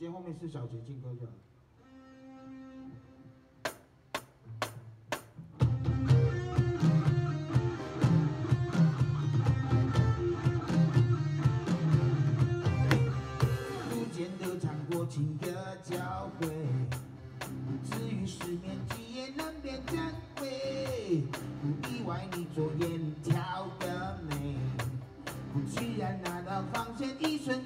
接后面是小节进歌就好。不见得唱过情歌交会，至于失眠几夜难免将会，不意外你左眼跳得美，不居然拿到防线一瞬。